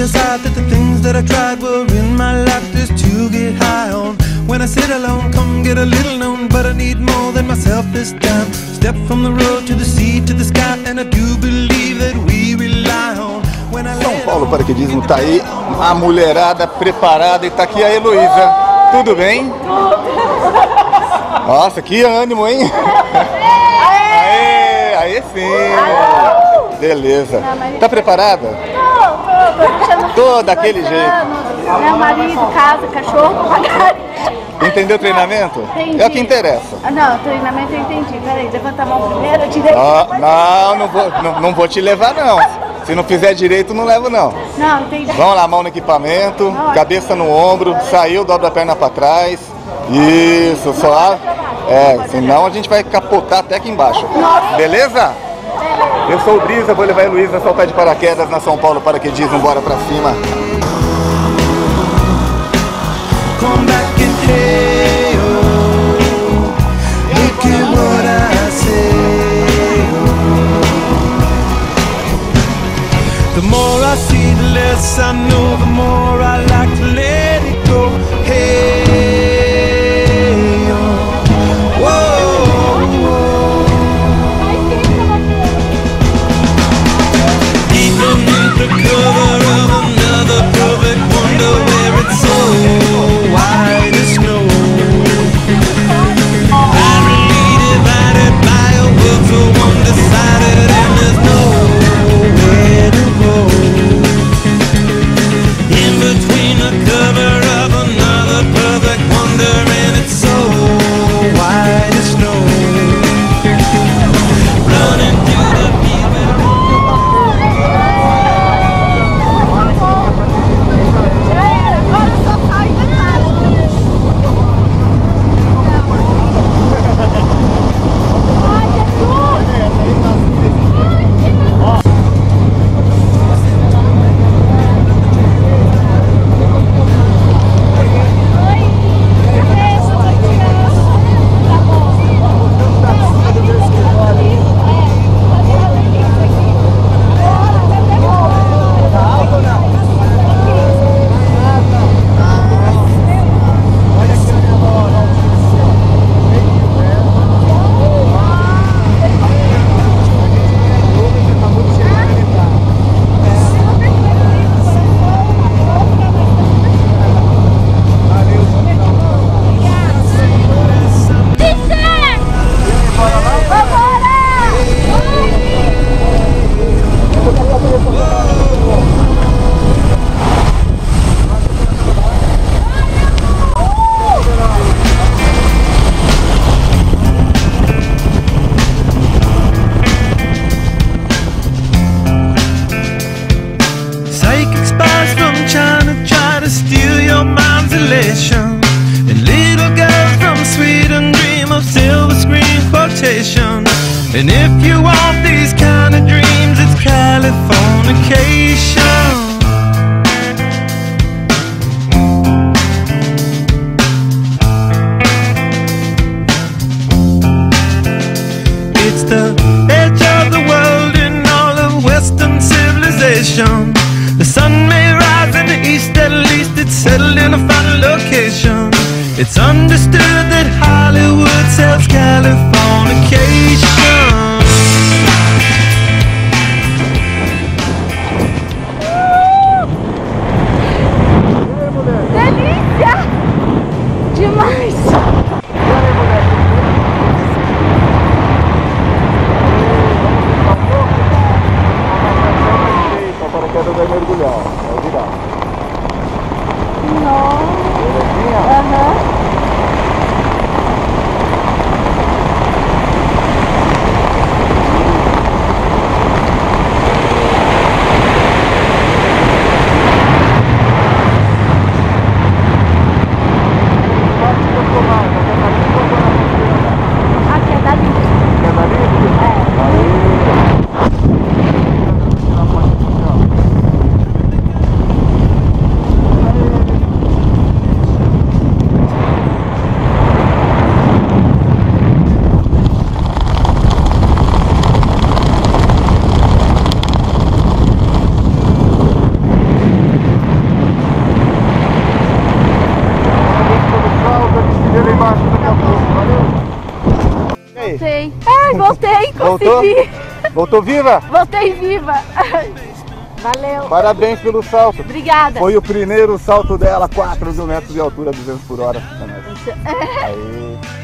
decide that the things that I tried were in my life just to get high on. When I sit alone, come get a little known, but I need more than myself this time. Step from the road to the sea to the sky, and I do believe that we rely on. When I São Paulo Paraquedismo tá aí, a mulherada preparada e tá aqui a Heloísa. Tudo bem? Nossa, que ânimo, hein? Aê, aê sim! Beleza. Tá preparada? Tô, tô, tô Tô daquele jeito. Meu marido, casa, cachorro, papagaio. Entendeu o treinamento? Entendi. É o que interessa. Ah, não, treinamento eu entendi. Peraí, levanta a mão primeiro, direito. Ah, não, não vou, não, não vou te levar não. Se não fizer direito, não levo não. Não, entendi. Vamos lá, mão no equipamento, cabeça no ombro, saiu, dobra a perna pra trás. Isso, só. É, senão a gente vai capotar até aqui embaixo. Beleza? Eu sou o Brisa, vou levar a Heloísa a saltar de paraquedas na São Paulo Paraquedismo, bora pra cima. Come back and steal your mind's elation. And little girls from Sweden dream of silver screen quotation. And if you want these kind of dreams, it's Californication. It's the edge of the world in all of Western civilization. It's settled in a final location. It's understood that Hollywood sells Californication. Voltei, Voltou? consegui. Voltou viva? Voltei viva. Valeu. Parabéns pelo salto. Obrigada. Foi o primeiro salto dela, 4 mil metros de altura, 200 por hora. Aí.